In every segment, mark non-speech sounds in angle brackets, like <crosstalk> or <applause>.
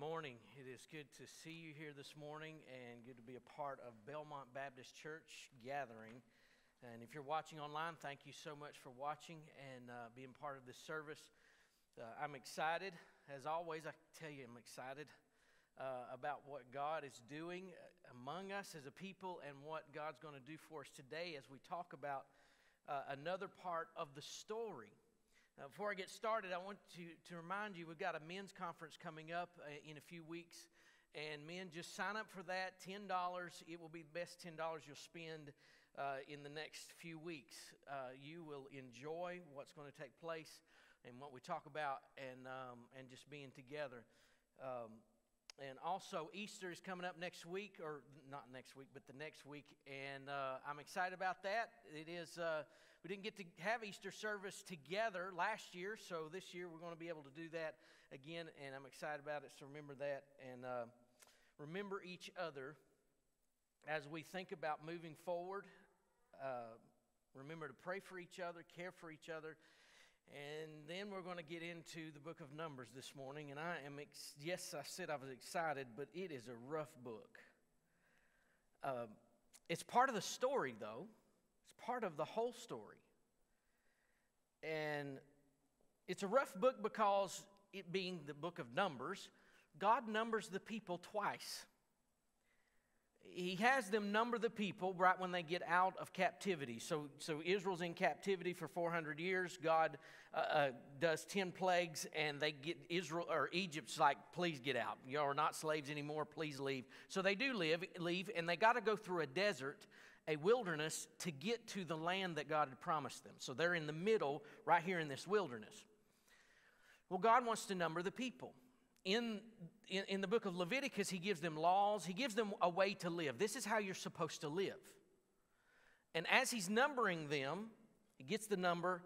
morning. It is good to see you here this morning and good to be a part of Belmont Baptist Church gathering. And if you're watching online, thank you so much for watching and uh, being part of this service. Uh, I'm excited. As always, I tell you, I'm excited uh, about what God is doing among us as a people and what God's going to do for us today as we talk about uh, another part of the story uh, before I get started, I want to, to remind you we've got a men's conference coming up uh, in a few weeks. And men, just sign up for that $10. It will be the best $10 you'll spend uh, in the next few weeks. Uh, you will enjoy what's going to take place and what we talk about and, um, and just being together. Um, and also, Easter is coming up next week, or not next week, but the next week. And uh, I'm excited about that. It is uh, we didn't get to have Easter service together last year, so this year we're going to be able to do that again, and I'm excited about it. So remember that and uh, remember each other as we think about moving forward. Uh, remember to pray for each other, care for each other. And then we're going to get into the book of Numbers this morning. And I am, ex- yes, I said I was excited, but it is a rough book. Uh, it's part of the story, though part of the whole story. And it's a rough book because it being the book of Numbers, God numbers the people twice. He has them number the people right when they get out of captivity. So, so Israel's in captivity for 400 years. God uh, uh, does 10 plagues, and they get Israel or Egypt's like, please get out. You are not slaves anymore. Please leave. So they do live, leave, and they got to go through a desert a wilderness to get to the land that God had promised them. So they're in the middle, right here in this wilderness. Well, God wants to number the people. In, in, in, the book of Leviticus, he gives them laws, he gives them a way to live. This is how you're supposed to live. And as he's numbering them, he gets the number,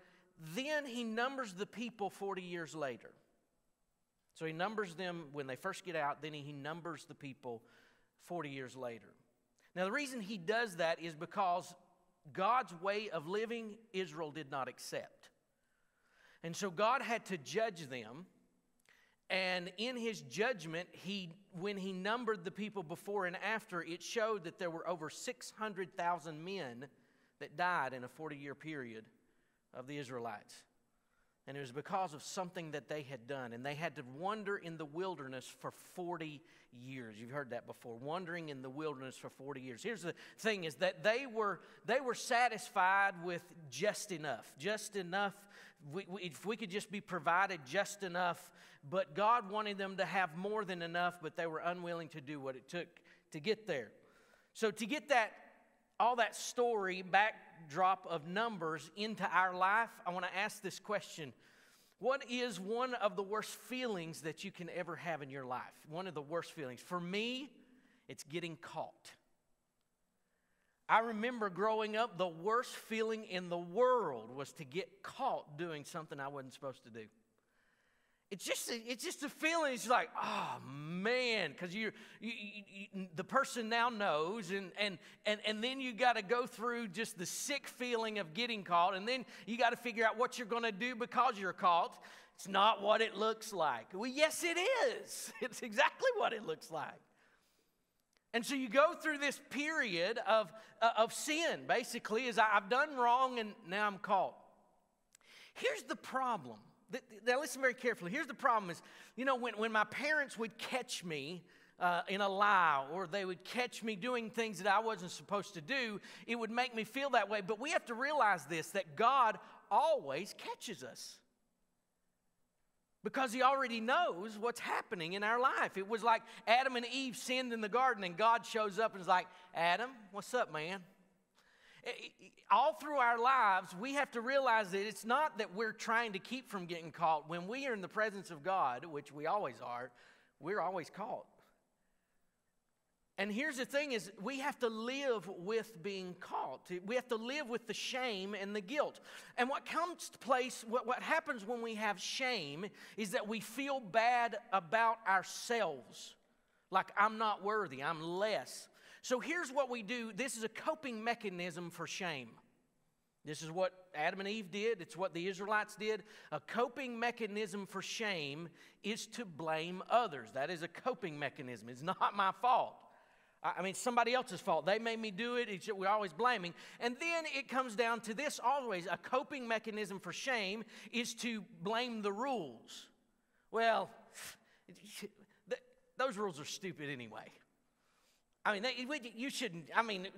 then he numbers the people 40 years later. So he numbers them when they first get out, then he numbers the people 40 years later. Now, the reason he does that is because God's way of living, Israel did not accept. And so God had to judge them. And in his judgment, he, when he numbered the people before and after, it showed that there were over 600,000 men that died in a 40 year period of the Israelites. And it was because of something that they had done. And they had to wander in the wilderness for 40 years. You've heard that before. Wandering in the wilderness for 40 years. Here's the thing is that they were, they were satisfied with just enough. Just enough. We, we, if we could just be provided just enough. But God wanted them to have more than enough, but they were unwilling to do what it took to get there. So to get that all that story backdrop of numbers into our life, I want to ask this question. What is one of the worst feelings that you can ever have in your life? One of the worst feelings. For me, it's getting caught. I remember growing up, the worst feeling in the world was to get caught doing something I wasn't supposed to do. It's just a, it's just a feeling. It's like, oh man, because you, you, you, the person now knows, and and and and then you got to go through just the sick feeling of getting caught, and then you got to figure out what you're going to do because you're caught. It's not what it looks like. Well, yes, it is. <laughs> It's exactly what it looks like. And so you go through this period of, uh, of sin, basically, as I've done wrong and now I'm caught. Here's the problem now, listen very carefully. Here's the problem is, you know, when, when my parents would catch me uh, in a lie or they would catch me doing things that I wasn't supposed to do, it would make me feel that way. But we have to realize this that God always catches us because he already knows what's happening in our life. It was like Adam and Eve sinned in the garden, and God shows up and is like, Adam, what's up, man? Eh, eh, eh, all through our lives, we have to realize that it's not that we're trying to keep from getting caught. When we are in the presence of God, which we always are, we're always caught. And here's the thing is we have to live with being caught. We have to live with the shame and the guilt. And what comes to place, what, what happens when we have shame is that we feel bad about ourselves. Like I'm not worthy, I'm less. So here's what we do this is a coping mechanism for shame. This is what Adam and Eve did. It's what the Israelites did. A coping mechanism for shame is to blame others. That is a coping mechanism. It's not my fault. I mean, somebody else's fault. They made me do it. We're always blaming. And then it comes down to this always a coping mechanism for shame is to blame the rules. Well, <sighs> those rules are stupid anyway. I mean, they, we, you shouldn't, I mean,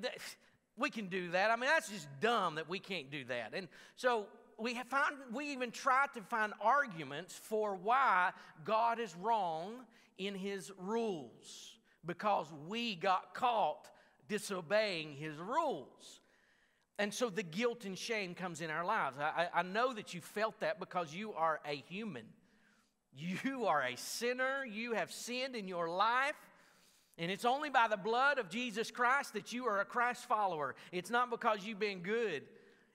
we can do that. I mean, that's just dumb that we can't do that. And so we have found, we even try to find arguments for why God is wrong in his rules because we got caught disobeying his rules. And so the guilt and shame comes in our lives. I, I, know that you felt that because you are a human. You are a sinner. You have sinned in your life. And it's only by the blood of Jesus Christ that you are a Christ follower. It's not because you've been good.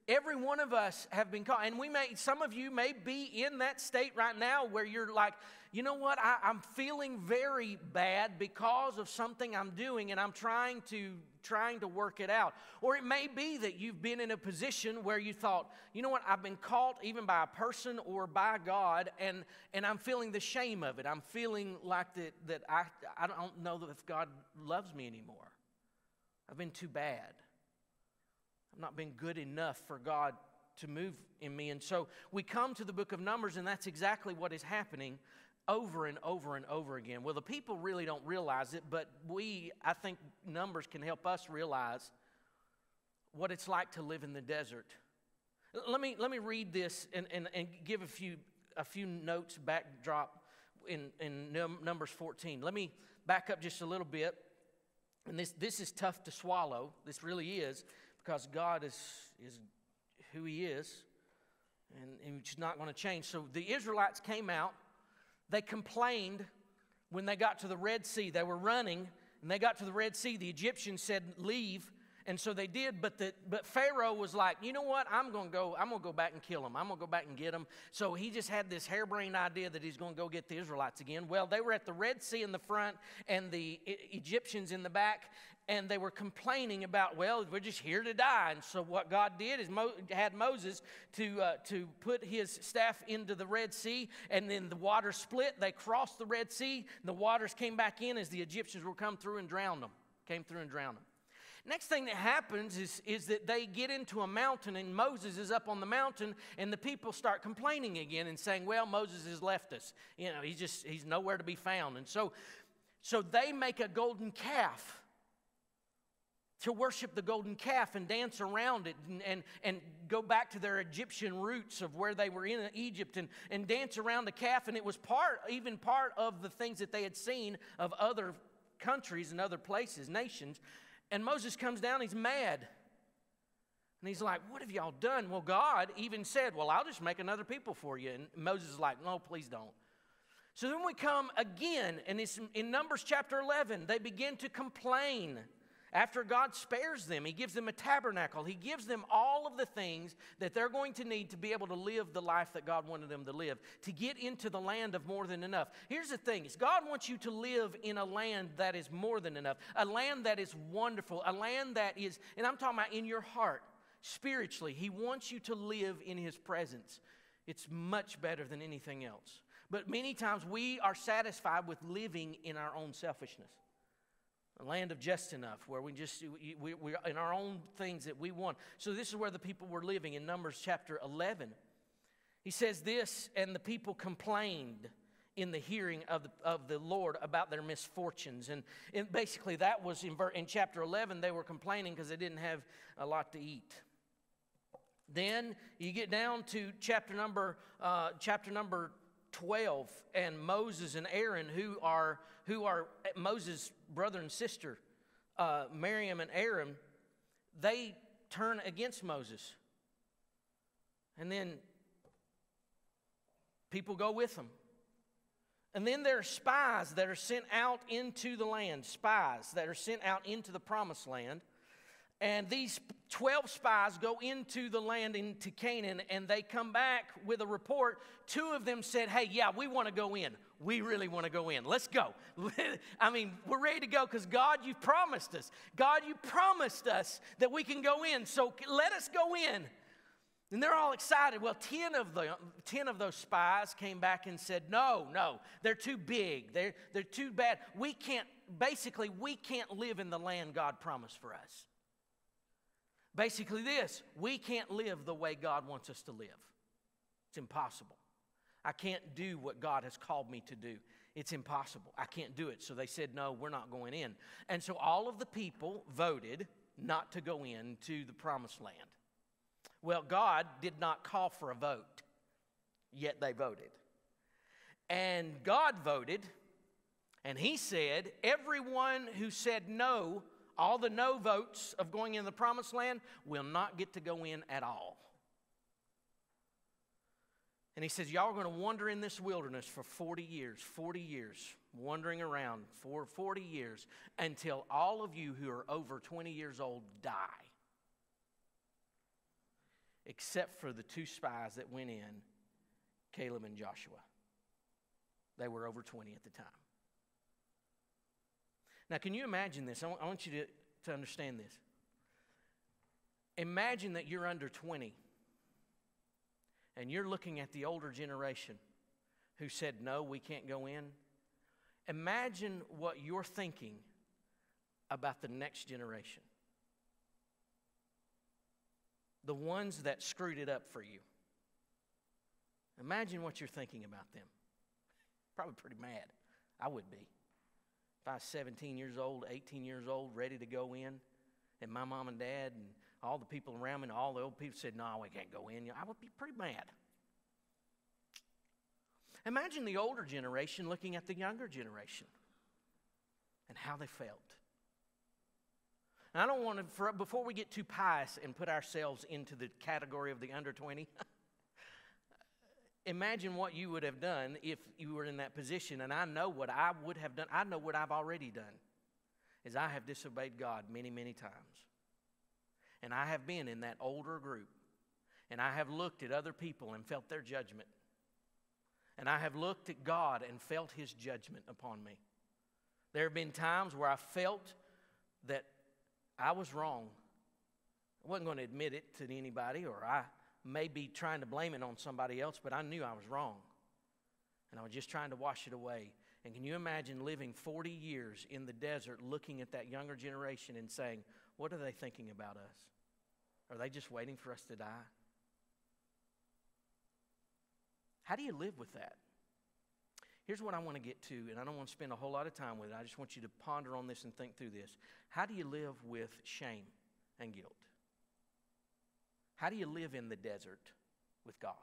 Every one of us have been called, and we may, some of you may be in that state right now where you're like, you know what, I, I'm feeling very bad because of something I'm doing, and I'm trying to trying to work it out. Or it may be that you've been in a position where you thought, you know what, I've been caught even by a person or by God, and, and I'm feeling the shame of it. I'm feeling like that, that I, I don't know if God loves me anymore. I've been too bad. I've not been good enough for God to move in me. And so we come to the book of Numbers, and that's exactly what is happening over and over and over again. Well, the people really don't realize it, but we, I think, Numbers can help us realize what it's like to live in the desert. Let me, let me read this and, and, and give a few, a few notes backdrop in, in Numbers 14. Let me back up just a little bit. And this, this is tough to swallow. This really is because God is, is who He is, and, and He's not going to change. So the Israelites came out. They complained when they got to the Red Sea. They were running, and they got to the Red Sea. The Egyptians said, Leave. And so they did, but, the, but Pharaoh was like, you know what? I'm going to go. I'm going to go back and kill them. I'm going to go back and get them. So he just had this harebrained idea that he's going to go get the Israelites again. Well, they were at the Red Sea in the front and the Egyptians in the back, and they were complaining about, well, we're just here to die. And so what God did is Mo- had Moses to, uh, to put his staff into the Red Sea, and then the water split. They crossed the Red Sea. The waters came back in as the Egyptians were come through and drowned them. Came through and drowned them. Next thing that happens is, is that they get into a mountain, and Moses is up on the mountain, and the people start complaining again and saying, Well, Moses has left us. You know, he's just, he's nowhere to be found. And so, so they make a golden calf to worship the golden calf and dance around it and, and, and go back to their Egyptian roots of where they were in Egypt and, and dance around the calf. And it was part, even part of the things that they had seen of other countries and other places, nations. And Moses comes down, he's mad. And he's like, What have y'all done? Well, God even said, Well, I'll just make another people for you. And Moses is like, No, please don't. So then we come again, and it's in Numbers chapter 11, they begin to complain. After God spares them, He gives them a tabernacle. He gives them all of the things that they're going to need to be able to live the life that God wanted them to live, to get into the land of more than enough. Here's the thing is God wants you to live in a land that is more than enough, a land that is wonderful, a land that is, and I'm talking about in your heart, spiritually. He wants you to live in His presence. It's much better than anything else. But many times we are satisfied with living in our own selfishness a land of just enough, where we just, we, we, are in our own things that we want. So this is where the people were living in Numbers chapter 11. He says this, and the people complained in the hearing of the, of the Lord about their misfortunes. And, and basically, that was in, in chapter 11, they were complaining because they didn't have a lot to eat. Then you get down to chapter number, uh, chapter number 12, and Moses and Aaron, who are, who are Moses' brother and sister, uh, Miriam and Aaron, they turn against Moses. And then people go with them. And then there are spies that are sent out into the land, spies that are sent out into the promised land. And these 12 spies go into the land into Canaan and they come back with a report. Two of them said, Hey, yeah, we want to go in. We really want to go in. Let's go. <laughs> I mean, we're ready to go because God, you promised us. God, you promised us that we can go in. So let us go in. And they're all excited. Well, 10 of, the, 10 of those spies came back and said, No, no, they're too big. They're, they're too bad. We can't, basically, we can't live in the land God promised for us. Basically, this we can't live the way God wants us to live. It's impossible. I can't do what God has called me to do. It's impossible. I can't do it. So they said, No, we're not going in. And so all of the people voted not to go into the promised land. Well, God did not call for a vote, yet they voted. And God voted, and He said, Everyone who said no, all the no votes of going in the promised land, will not get to go in at all. And he says, Y'all are going to wander in this wilderness for 40 years, 40 years, wandering around for 40 years until all of you who are over 20 years old die. Except for the two spies that went in, Caleb and Joshua. They were over 20 at the time. Now, can you imagine this? I want you to, to understand this. Imagine that you're under 20 and you're looking at the older generation who said, No, we can't go in, imagine what you're thinking about the next generation. The ones that screwed it up for you. Imagine what you're thinking about them. Probably pretty mad. I would be. If I was 17 years old, 18 years old, ready to go in, and my mom and dad and all the people around me and all the old people said, No, we can't go in. I would be pretty mad. Imagine the older generation looking at the younger generation and how they felt. And I don't want to, for, before we get too pious and put ourselves into the category of the under 20, <laughs> imagine what you would have done if you were in that position. And I know what I would have done. I know what I've already done, is I have disobeyed God many, many times. And I have been in that older group. And I have looked at other people and felt their judgment. And I have looked at God and felt His judgment upon me. There have been times where I felt that I was wrong. I wasn't going to admit it to anybody, or I may be trying to blame it on somebody else, but I knew I was wrong. And I was just trying to wash it away. And can you imagine living 40 years in the desert looking at that younger generation and saying, What are they thinking about us? Are they just waiting for us to die? How do you live with that? Here's what I want to get to, and I don't want to spend a whole lot of time with it. I just want you to ponder on this and think through this. How do you live with shame and guilt? How do you live in the desert with God?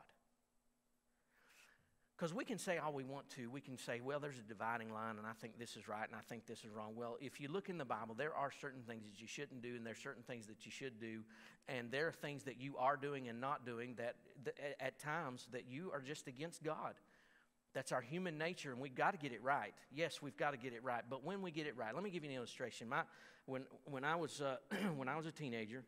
Because we can say all we want to. We can say, well, there's a dividing line, and I think this is right, and I think this is wrong. Well, if you look in the Bible, there are certain things that you shouldn't do, and there are certain things that you should do. And there are things that you are doing and not doing that, that at times that you are just against God. That's our human nature, and we've got to get it right. Yes, we've got to get it right. But when we get it right, let me give you an illustration. My, when, when, I was, uh, <clears throat> when I was a teenager,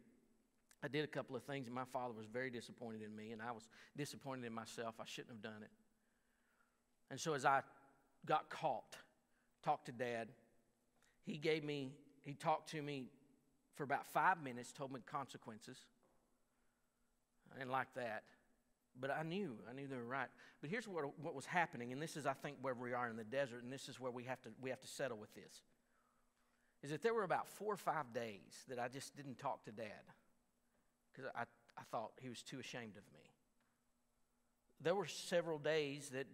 I did a couple of things, and my father was very disappointed in me, and I was disappointed in myself. I shouldn't have done it. And so as I got caught, talked to dad, he gave me, he talked to me for about five minutes, told me consequences. I didn't like that. But I knew, I knew they were right. But here's what, what was happening, and this is, I think, where we are in the desert, and this is where we have to, we have to settle with this. Is that there were about four or five days that I just didn't talk to dad because I, I thought he was too ashamed of me. There were several days that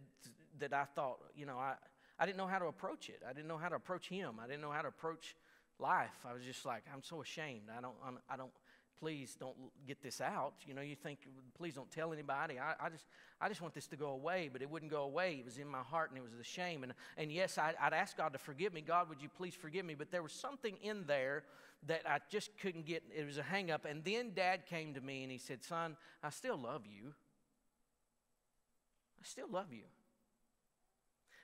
that I thought, you know, I, I didn't know how to approach it. I didn't know how to approach him. I didn't know how to approach life. I was just like, I'm so ashamed. I don't, I'm, I don't, please don't get this out. You know, you think, please don't tell anybody. I, I just, I just want this to go away, but it wouldn't go away. It was in my heart and it was the shame. And, and yes, I, I'd ask God to forgive me. God, would you please forgive me? But there was something in there that I just couldn't get. It was a hang up. And then dad came to me and he said, son, I still love you. I still love you.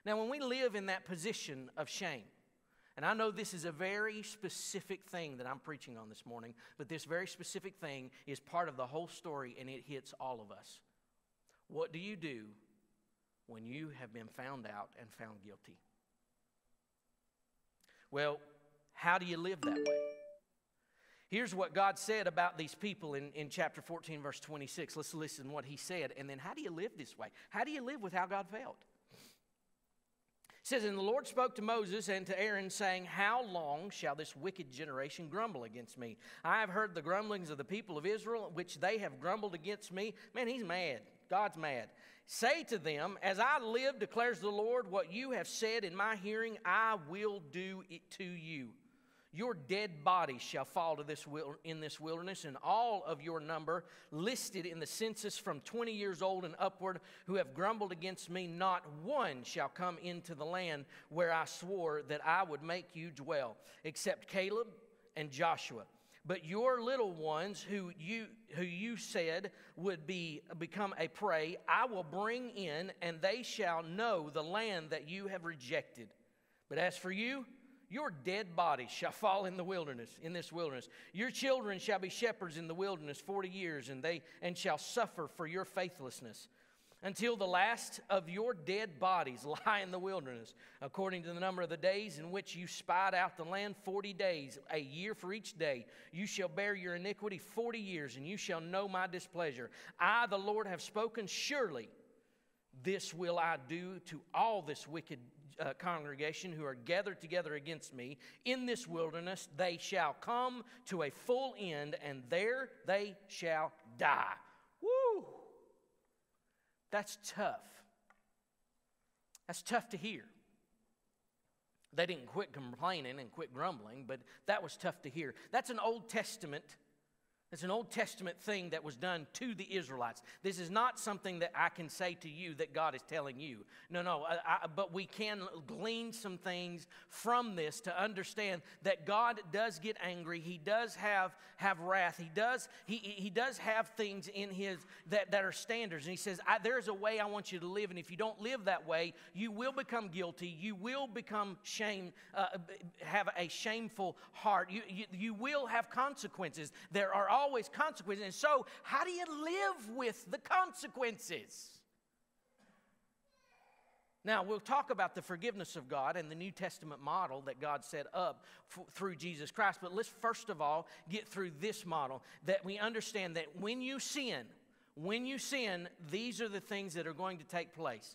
Now, when we live in that position of shame, and I know this is a very specific thing that I'm preaching on this morning, but this very specific thing is part of the whole story and it hits all of us. What do you do when you have been found out and found guilty? Well, how do you live that way? Here's what God said about these people in, in chapter 14, verse 26. Let's listen to what he said. And then, how do you live this way? How do you live with how God felt? It says, And the Lord spoke to Moses and to Aaron, saying, How long shall this wicked generation grumble against me? I have heard the grumblings of the people of Israel, which they have grumbled against me. Man, he's mad. God's mad. Say to them, As I live, declares the Lord, what you have said in my hearing, I will do it to you. Your dead bodies shall fall to this in this wilderness, and all of your number listed in the census from 20 years old and upward who have grumbled against me, not one shall come into the land where I swore that I would make you dwell, except Caleb and Joshua. But your little ones, who you, who you said would be, become a prey, I will bring in, and they shall know the land that you have rejected. But as for you, your dead bodies shall fall in the wilderness, in this wilderness. Your children shall be shepherds in the wilderness 40 years, and they and shall suffer for your faithlessness until the last of your dead bodies lie in the wilderness, according to the number of the days in which you spied out the land, 40 days, a year for each day. You shall bear your iniquity 40 years, and you shall know my displeasure. I, the Lord, have spoken. Surely this will I do to all this wicked uh, congregation who are gathered together against me in this wilderness, they shall come to a full end, and there they shall die. Woo! That's tough. That's tough to hear. They didn't quit complaining and quit grumbling, but that was tough to hear. That's an Old Testament it's an Old Testament thing that was done to the Israelites. This is not something that I can say to you that God is telling you. No, no, I, I, but we can glean some things from this to understand that God does get angry. He does have, have wrath. He does, he, he does have things in his that, that are standards. And he says, There's a way I want you to live. And if you don't live that way, you will become guilty. You will become shame, uh, have a shameful heart. You, you, you will have consequences. There are always consequences. And so, how do you live with the consequences? Now, we'll talk about the forgiveness of God and the New Testament model that God set up f- through Jesus Christ. But let's first of all get through this model that we understand that when you sin, when you sin, these are the things that are going to take place.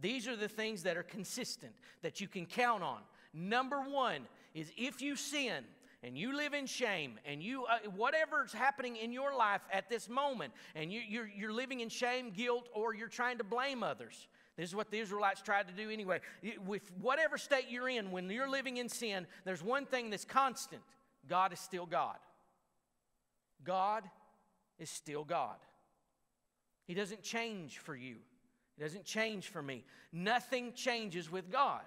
These are the things that are consistent, that you can count on. Number one is if you sin, and you live in shame and you uh, whatever's happening in your life at this moment and you, you're, you're living in shame guilt or you're trying to blame others. This is what the israelites tried to do anyway. With whatever state you're in when you're living in sin there's one thing that's constant. God is still god. God is still god. He doesn't change for you. He doesn't change for me. Nothing changes with god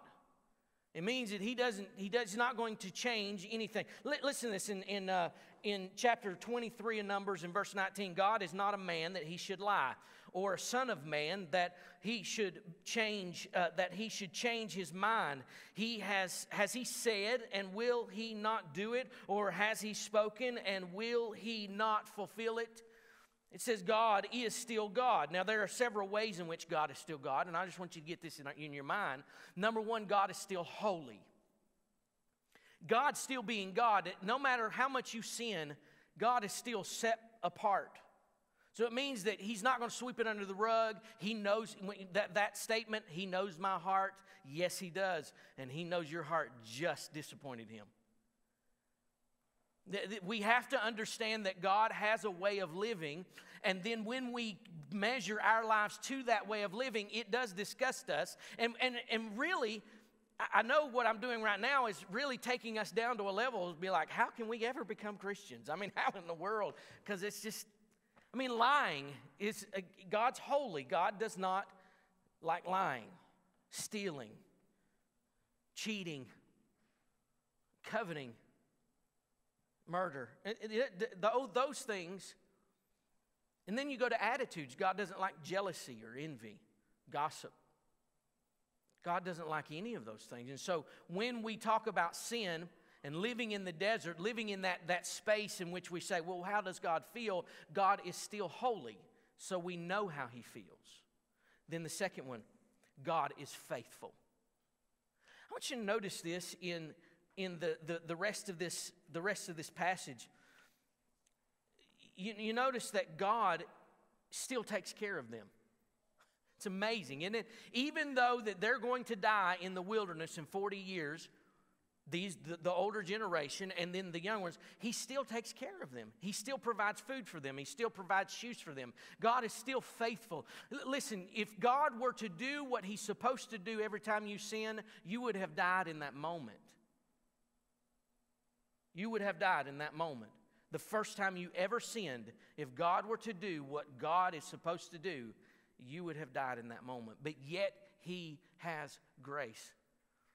it means that he doesn't, he does not going to change anything. L- listen to this in, in, uh, in chapter 23 of Numbers in verse 19. God is not a man that he should lie, or a son of man that he should change, uh, that he should change his mind. He has, has he said and will he not do it? Or has he spoken and will he not fulfill it? It says God is still God. Now, there are several ways in which God is still God, and I just want you to get this in, in your mind. Number one, God is still holy. God still being God, no matter how much you sin, God is still set apart. So it means that He's not going to sweep it under the rug. He knows that, that statement, He knows my heart. Yes, He does. And He knows your heart just disappointed Him. We have to understand that God has a way of living, and then when we measure our lives to that way of living, it does disgust us. And, and, and really, I know what I'm doing right now is really taking us down to a level to be like, how can we ever become Christians? I mean, <laughs> how in the world? Because it's just, I mean, lying is, uh, God's holy. God does not like lying, stealing, cheating, coveting murder. Oh, those things. And then you go to attitudes. God doesn't like jealousy or envy, gossip. God doesn't like any of those things. And so when we talk about sin and living in the desert, living in that, that space in which we say, well, how does God feel? God is still holy, so we know how he feels. Then the second one, God is faithful. I want you to notice this in in the, the, the, rest of this, the rest of this passage. you, you notice that God still takes care of them. It's amazing, isn't it? Even though that they're going to die in the wilderness in 40 years, these the, the, older generation and then the young ones he still takes care of them he still provides food for them he still provides shoes for them god is still faithful L- listen if god were to do what he's supposed to do every time you sin you would have died in that moment you would have died in that moment. The first time you ever sinned if god were to do what god is supposed to do you would have died in that moment. But yet he has grace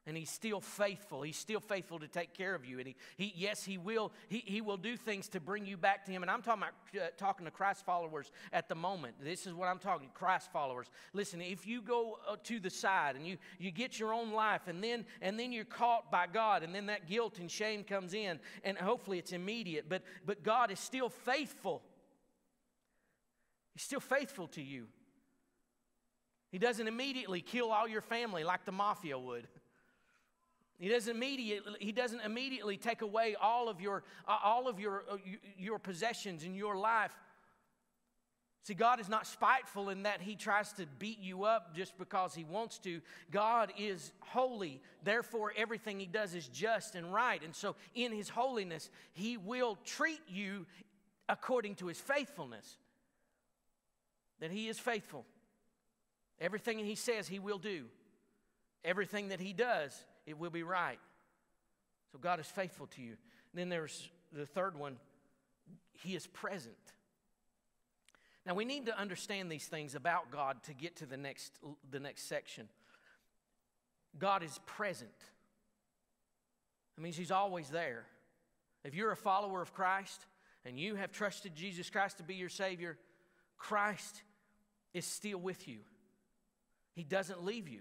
and he's still faithful. He's still faithful to take care of you. And he, he yes he will he, he will do things to bring you back to him. And i'm talking about uh, talking to christ followers at the moment. This is what i'm talking christ followers. Listen if you go uh, to the side and you you get your own life and then and then you're caught by god and then that guilt and shame comes in and hopefully it's immediate but but god is still faithful. He's still faithful to you. He doesn't immediately kill all your family like the mafia would <laughs> He doesn't immediately, he doesn't immediately take away all of your, uh, all of your, uh, your possessions in your life. See, God is not spiteful in that He tries to beat you up just because He wants to. God is holy. Therefore, everything He does is just and right. And so, in His holiness, He will treat you according to His faithfulness. That He is faithful. Everything He says, He will do. Everything that He does, it will be right. So God is faithful to you. And then there's the third one He is present. Now we need to understand these things about God to get to the next, the next section. God is present. That means He's always there. If you're a follower of Christ and you have trusted Jesus Christ to be your Savior, Christ is still with you. He doesn't leave you,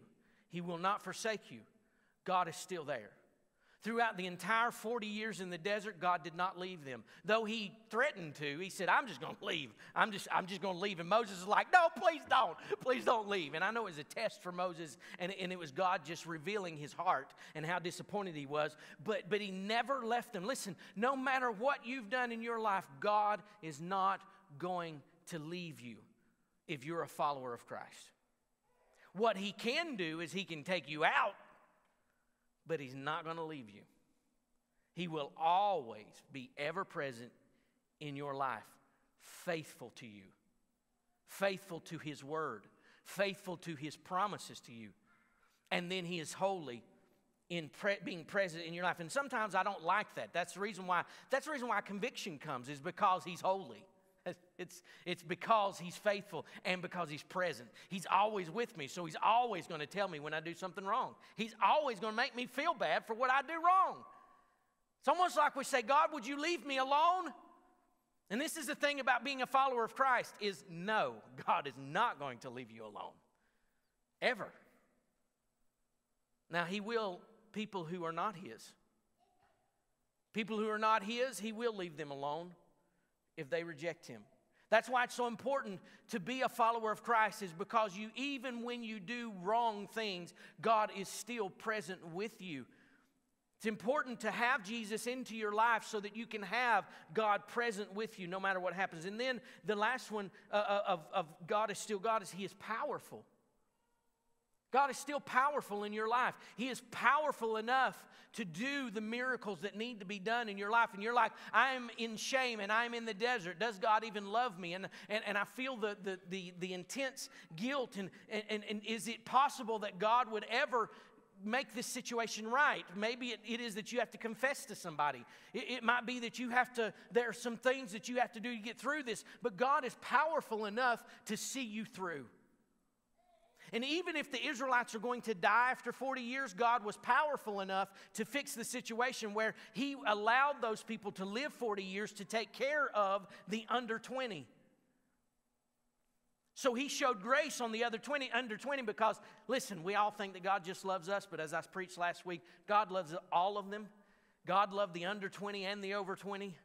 He will not forsake you. God is still there. Throughout the entire 40 years in the desert, God did not leave them. Though he threatened to, he said, I'm just going to leave. I'm just, I'm just going to leave. And Moses is like, No, please don't. Please don't leave. And I know it was a test for Moses, and, and it was God just revealing his heart and how disappointed he was. But, but he never left them. Listen, no matter what you've done in your life, God is not going to leave you if you're a follower of Christ. What he can do is he can take you out but He's not going to leave you. He will always be ever present in your life, faithful to you, faithful to His word, faithful to His promises to you. And then He is holy in pre- being present in your life. And sometimes I don't like that. That's the reason why. That's the reason why conviction comes is because He's holy. It's, it's because he's faithful and because he's present. He's always with me, so he's always going to tell me when I do something wrong. He's always going to make me feel bad for what I do wrong. It's almost like we say, God, would you leave me alone? And this is the thing about being a follower of Christ is no, God is not going to leave you alone. Ever. Now, he will people who are not his. People who are not his, he will leave them alone if they reject him. That's why it's so important to be a follower of Christ, is because you, even when you do wrong things, God is still present with you. It's important to have Jesus into your life so that you can have God present with you no matter what happens. And then the last one uh, uh of, of God is still God is He is powerful. God is still powerful in your life. He is powerful enough to do the miracles that need to be done in your life. And you're like, I'm in shame and I'm in the desert. Does God even love me? And, and, and I feel the, the, the, the intense guilt. And, and, and is it possible that God would ever make this situation right. Maybe it, it is that you have to confess to somebody. It, it, might be that you have to, there are some things that you have to do to get through this, but God is powerful enough to see you through. And even if the Israelites are going to die after 40 years, God was powerful enough to fix the situation where He allowed those people to live 40 years to take care of the under 20. So he showed grace on the other 20, under 20 because, listen, we all think that God just loves us, but as I preached last week, God loves all of them. God loved the under 20 and the over 20.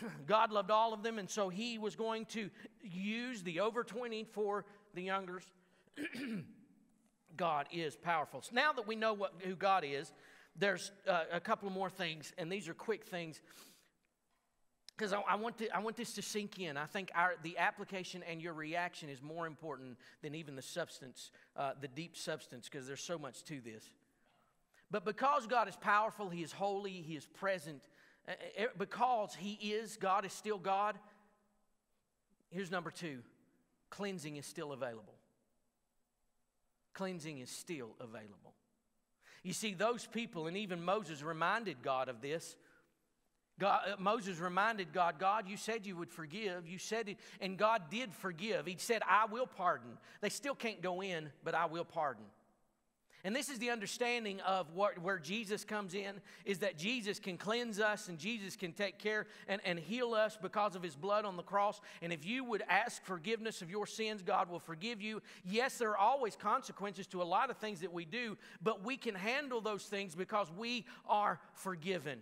<clears throat> God loved all of them, and so he was going to use the over 20 for the youngers. <clears throat> God is powerful. So now that we know what, who God is, there's uh, a couple more things, and these are quick things. because I, I, want I want this to sink in. I think our, the application and your reaction is more important than even the substance, uh, the deep substance, because there's so much to this. But because God is powerful, He is holy, He is present, uh, uh, because He is, God is still God. Here's number two cleansing is still available. Cleansing is still available. You see, those people, and even Moses reminded God of this God, uh, Moses reminded God, God, you said you would forgive. You said it, and God did forgive. He said, I will pardon. They still can't go in, but I will pardon. And this is the understanding of what, where Jesus comes in is that Jesus can cleanse us and Jesus can take care and, and heal us because of his blood on the cross. And if you would ask forgiveness of your sins, God will forgive you. Yes, there are always consequences to a lot of things that we do, but we can handle those things because we are forgiven.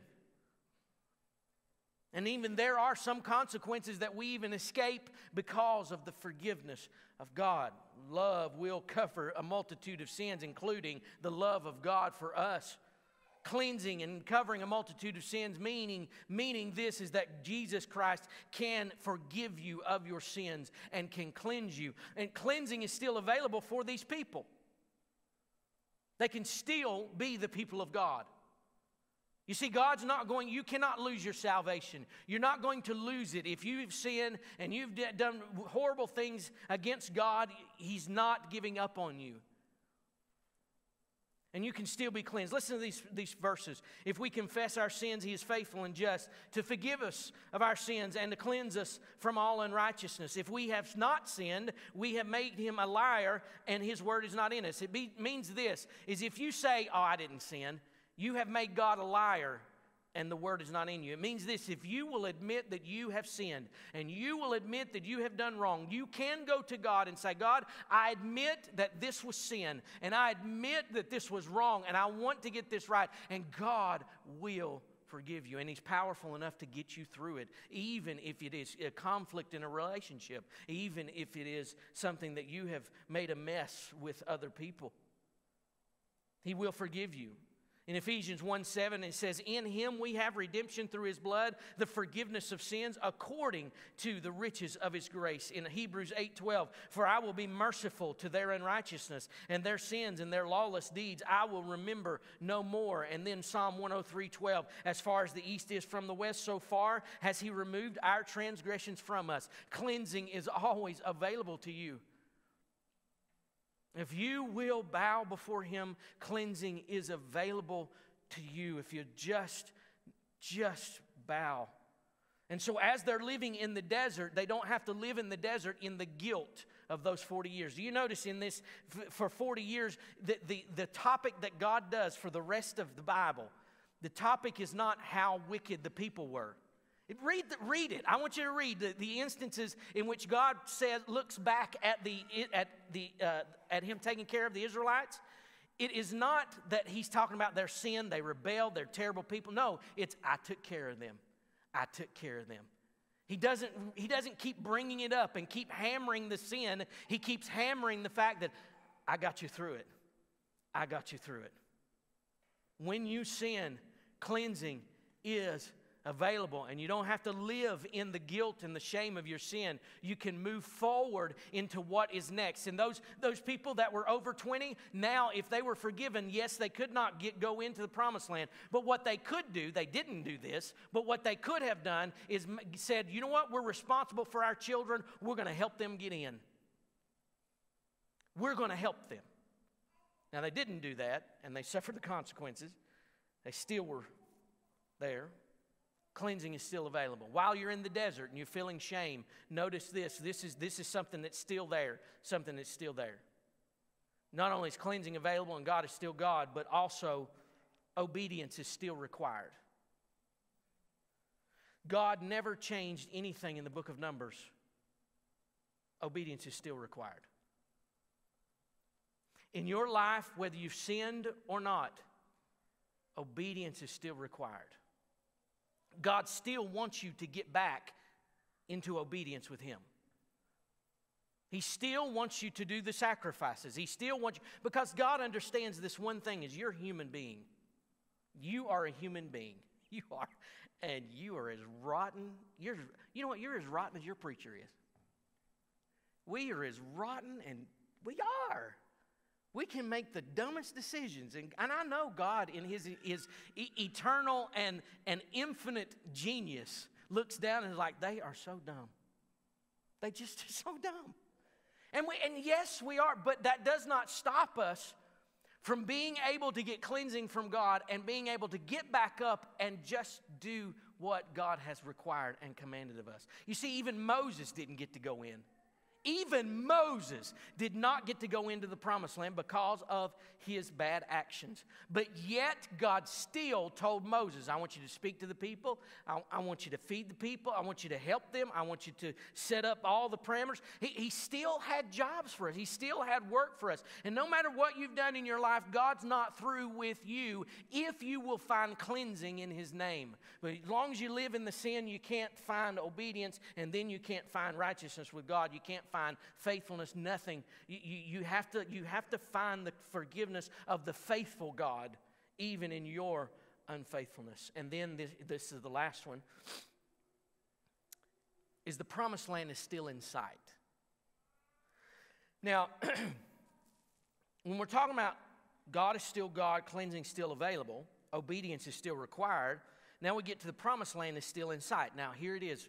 And even there are some consequences that we even escape because of the forgiveness of God. Love will cover a multitude of sins, including the love of God for us. Cleansing and covering a multitude of sins, meaning, meaning this is that Jesus Christ can forgive you of your sins and can cleanse you. And cleansing is still available for these people. They can still be the people of God. You see, God's not going, you cannot lose your salvation. You're not going to lose it. If you've sinned and you've done horrible things against God, He's not giving up on you. And you can still be cleansed. Listen to these, these verses. If we confess our sins, He is faithful and just to forgive us of our sins and to cleanse us from all unrighteousness. If we have not sinned, we have made Him a liar and His word is not in us. It be, means this is if you say, Oh, I didn't sin you have made God a liar and the word is not in you. It means this if you will admit that you have sinned and you will admit that you have done wrong, you can go to God and say, God, I admit that this was sin and I admit that this was wrong and I want to get this right. And God will forgive you. And He's powerful enough to get you through it, even if it is a conflict in a relationship, even if it is something that you have made a mess with other people. He will forgive you. In Ephesians 1 7, it says, In him we have redemption through his blood, the forgiveness of sins, according to the riches of his grace. In Hebrews 8 12, For I will be merciful to their unrighteousness and their sins and their lawless deeds. I will remember no more. And then Psalm 103 12, As far as the east is from the west, so far has he removed our transgressions from us. Cleansing is always available to you. If you will bow before him, cleansing is available to you if you just just bow. And so as they're living in the desert, they don't have to live in the desert in the guilt of those 40 years. Do you notice in this for 40 years the, the, the topic that God does for the rest of the Bible, the topic is not how wicked the people were. Read, the, read it. I want you to read the, the instances in which God says, looks back at, the, at, the, uh, at Him taking care of the Israelites. It is not that He's talking about their sin, they rebelled, they're terrible people. No, it's I took care of them. I took care of them. He doesn't, he doesn't keep bringing it up and keep hammering the sin. He keeps hammering the fact that I got you through it. I got you through it. When you sin, cleansing is available and you don't have to live in the guilt and the shame of your sin. You can move forward into what is next. And those, those people that were over 20, now if they were forgiven, yes, they could not get, go into the promised land. But what they could do, they didn't do this, but what they could have done is said, you know what, we're responsible for our children, we're going to help them get in. We're going to help them. Now, they didn't do that, and they suffered the consequences. They still were there cleansing is still available. While you're in the desert and you're feeling shame, notice this. This is, this is something that's still there, something that's still there. Not only is cleansing available and God is still God, but also obedience is still required. God never changed anything in the book of Numbers. Obedience is still required. In your life, whether you've sinned or not, obedience is still required. God still wants you to get back into obedience with Him. He still wants you to do the sacrifices. He still wants you, because God understands this one thing is you're a human being. You are a human being. <laughs> You are. And you are as rotten. You're, you know what? You're as rotten as your preacher is. We are as rotten, and we are. We can make the dumbest decisions. And, and I know God, in His, his e- eternal and, and infinite genius, looks down and is like, they are so dumb. They just are <laughs> so dumb. And, we, and yes, we are, but that does not stop us from being able to get cleansing from God and being able to get back up and just do what God has required and commanded of us. You see, even Moses didn't get to go in. Even Moses did not get to go into the promised land because of his bad actions. But yet, God still told Moses, I want you to speak to the people. I, I, want you to feed the people. I want you to help them. I want you to set up all the parameters. He, he still had jobs for us, He still had work for us. And no matter what you've done in your life, God's not through with you if you will find cleansing in His name. But as long as you live in the sin, you can't find obedience, and then you can't find righteousness with God. You can't find faithfulness, nothing. You, you, you, have, to, you have to find the forgiveness of the faithful God, even in your unfaithfulness. And then this, this is the last one is the promised land is still in sight. Now, <clears throat> when we're talking about God is still God, cleansing still available, obedience is still required, now we get to the promised land is still in sight. Now, here it is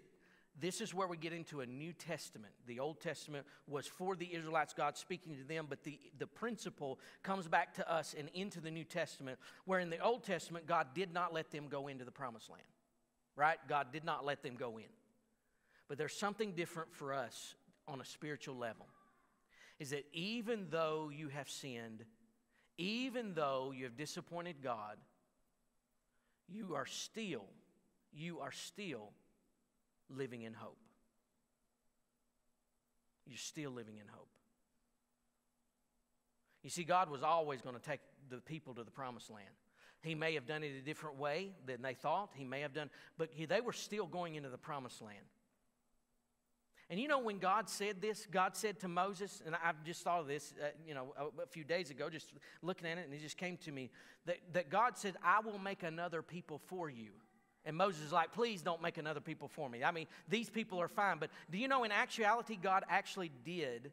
this is where we get into a New Testament. The Old Testament was for the Israelites, God speaking to them, but the, the principle comes back to us and into the New Testament, where in the Old Testament, God did not let them go into the promised land, right? God did not let them go in. But there's something different for us on a spiritual level is that even though you have sinned, even though you have disappointed God, you are still, you are still living in hope. You're still living in hope. You see, God was always going to take the people to the promised land. He may have done it a different way than they thought. He may have done, but he, they were still going into the promised land. And you know, when God said this, God said to Moses, and I've just thought of this, uh, you know, a, a, few days ago, just looking at it, and it just came to me that, that God said, I will make another people for you. And Moses is like, please don't make another people for me. I mean, these people are fine. But do you know, in actuality, God actually did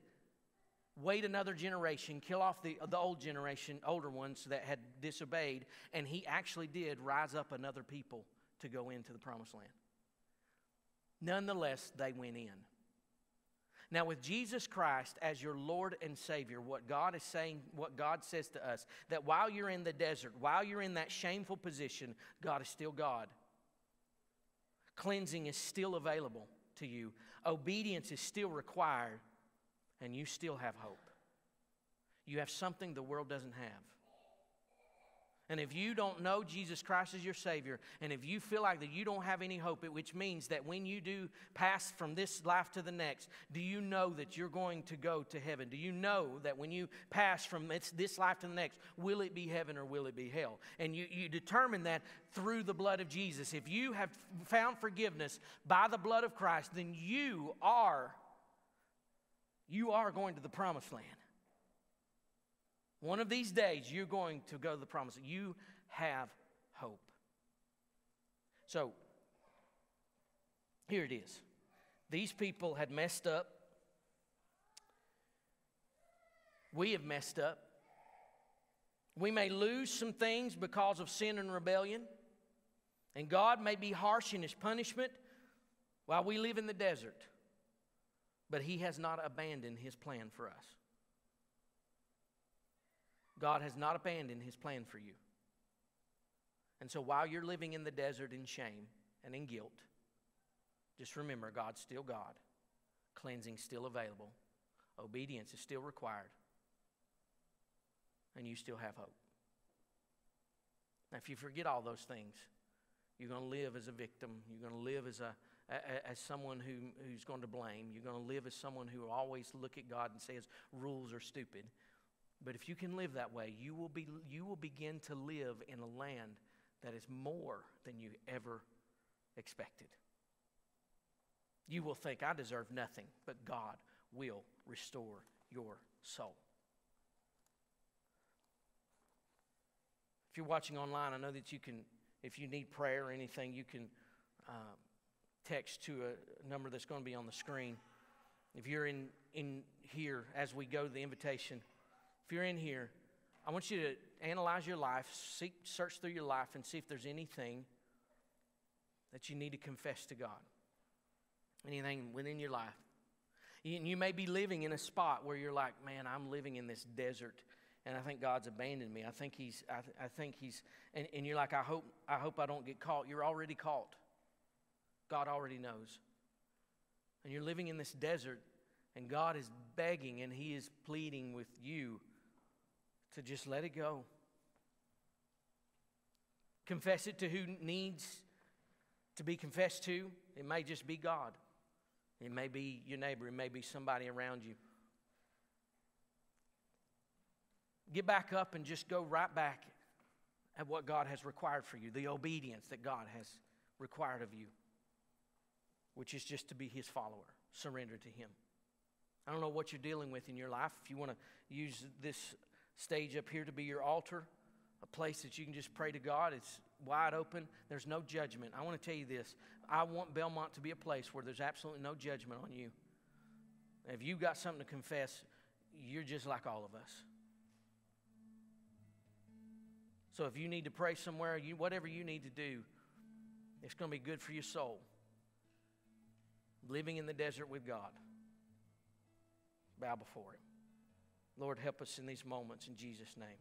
wait another generation, kill off the, the old generation, older ones that had disobeyed, and he actually did rise up another people to go into the promised land. Nonetheless, they went in. Now, with Jesus Christ as your Lord and Savior, what God is saying, what God says to us, that while you're in the desert, while you're in that shameful position, God is still God. Cleansing is still available to you, obedience is still required, and you still have hope. You have something the world doesn't have. And if you don't know Jesus Christ as your Savior, and if you feel like that you don't have any hope, which means that when you do pass from this life to the next, do you know that you're going to go to heaven? Do you know that when you pass from this, life to the next, will it be heaven or will it be hell? And you, you determine that through the blood of Jesus. If you have found forgiveness by the blood of Christ, then you are, you are going to the promised land. One of these days, you're going to go to the promise. You have hope. So, here it is. These people had messed up. We have messed up. We may lose some things because of sin and rebellion. And God may be harsh in his punishment while we live in the desert. But he has not abandoned his plan for us. God has not abandoned his plan for you. And so while you're living in the desert in shame and in guilt, just remember God's still God, cleansing still available, obedience is still required, and you still have hope. Now, if you forget all those things, you're going to live as a victim. You're going to live as, a, as someone who, who's going to blame. You're going to live as someone who always look at God and says rules are stupid. But if you can live that way, you will, be, you will begin to live in a land that is more than you ever expected. You will think, I deserve nothing, but God will restore your soul. If you're watching online, I know that you can, If you need prayer or anything, you can uh, text to a number that's going to be on the screen. If you're in, in here as we go to the invitation, if you're in here, I want you to analyze your life, seek, search through your life, and see if there's anything that you need to confess to God. Anything within your life. You, you may be living in a spot where you're like, man, I'm living in this desert and I think God's abandoned me. I think He's, I, th- I think He's, and, and you're like, I hope, I hope I don't get caught. You're already caught. God already knows. And you're living in this desert, and God is begging and He is pleading with you to just let it go. Confess it to who needs to be confessed to. It may just be God, it may be your neighbor, it may be somebody around you. Get back up and just go right back at what God has required for you, the obedience that God has required of you, which is just to be His follower, surrender to Him. I don't know what you're dealing with in your life. If you want to use this stage up here to be your altar, a place that you can just pray to God, it's wide open. There's no judgment. I want to tell you this I want Belmont to be a place where there's absolutely no judgment on you. If you've got something to confess, you're just like all of us. So if you need to pray somewhere, you, whatever you need to do, it's going to be good for your soul. Living in the desert with God. Bow before Him. Lord, help us in these moments in Jesus' name.